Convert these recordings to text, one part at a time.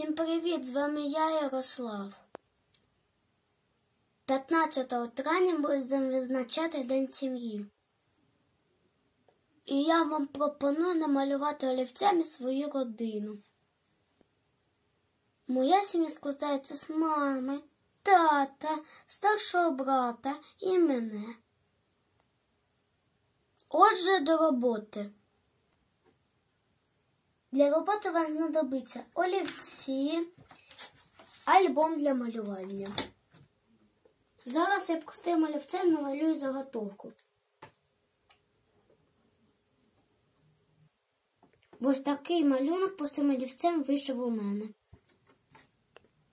Всім привіт! З вами я, Ярослав. 15 травня будемо відзначати День сім'ї. І я вам пропоную намалювати олівцями свою родину. Моя сім'я складається з мами, тата, старшого брата і мене. Отже, до роботи. Для роботи вам знадобиться олівці, альбом для малювання. Зараз я простим олівцем намалюю заготовку. Ось такий малюнок простим олівцем вийшов у мене.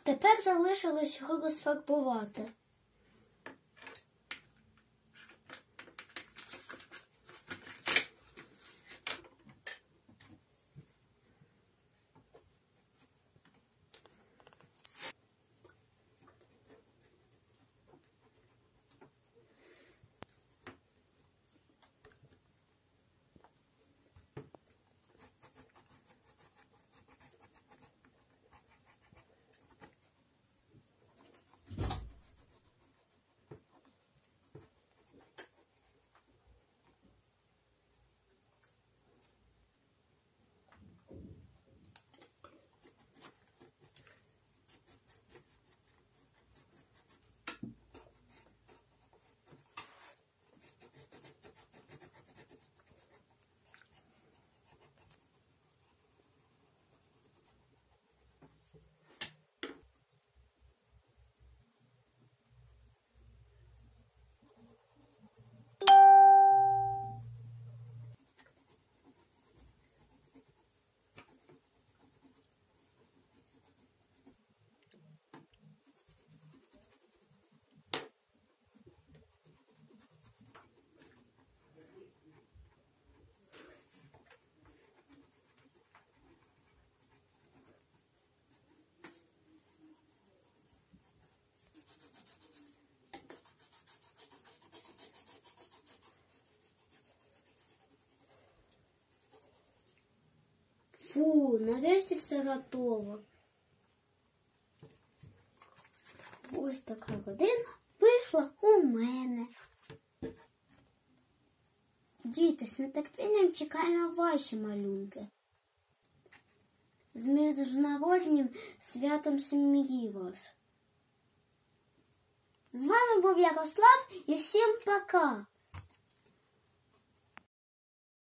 Тепер залишилось його розфарбувати. Фу, нарешті все готово. Ось така година вийшла у мене. Діти, з нетерпінням чекаємо ваші малюнки. З міжнароднім святом сім'ї вас. З вами був Ярослав і всім пока!